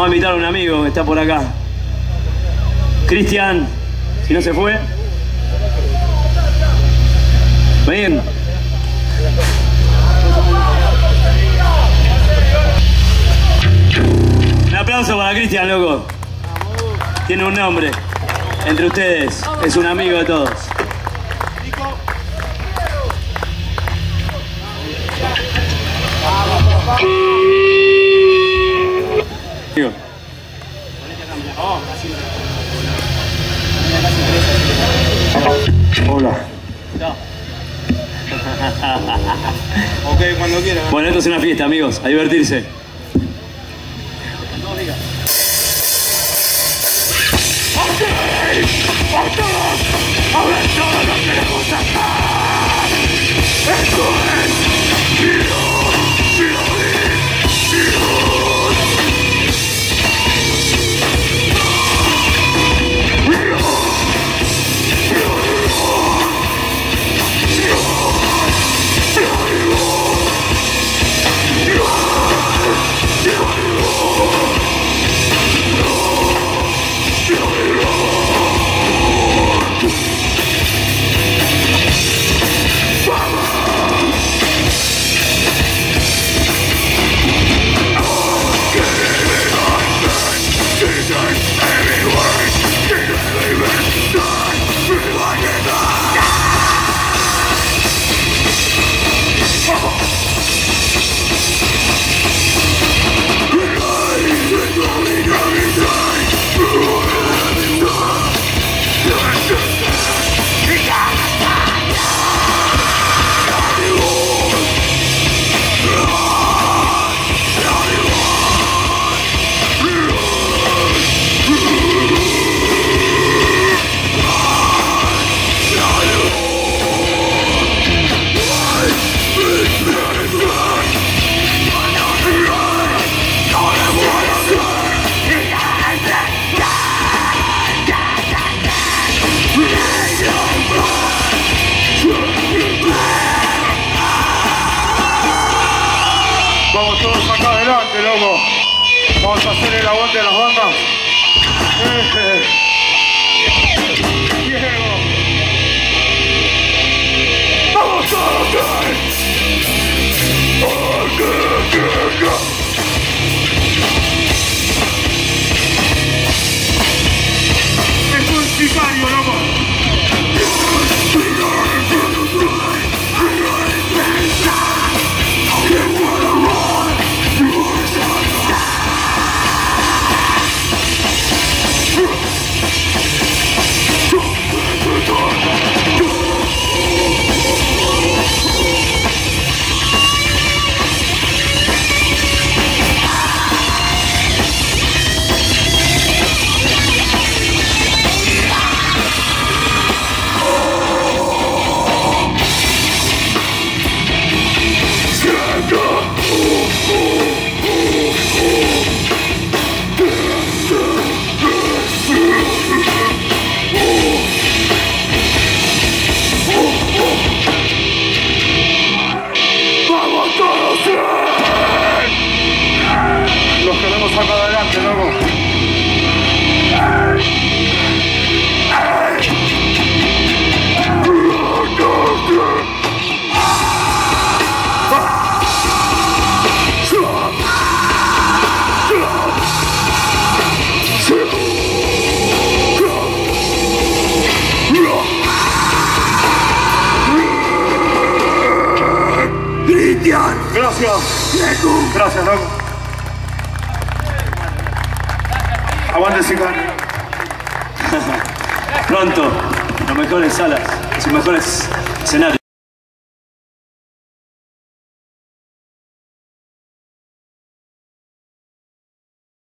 Vamos a invitar a un amigo que está por acá. Cristian, si no se fue. Ven. Un aplauso para Cristian, loco. Tiene un nombre entre ustedes. Es un amigo de todos. Ok, cuando quieran. Bueno, esto es una fiesta, amigos. A divertirse. Vamos todos acá Gracias. Gracias, loco. Aguante, sicario. Pronto, las mejores salas, los mejores escenarios.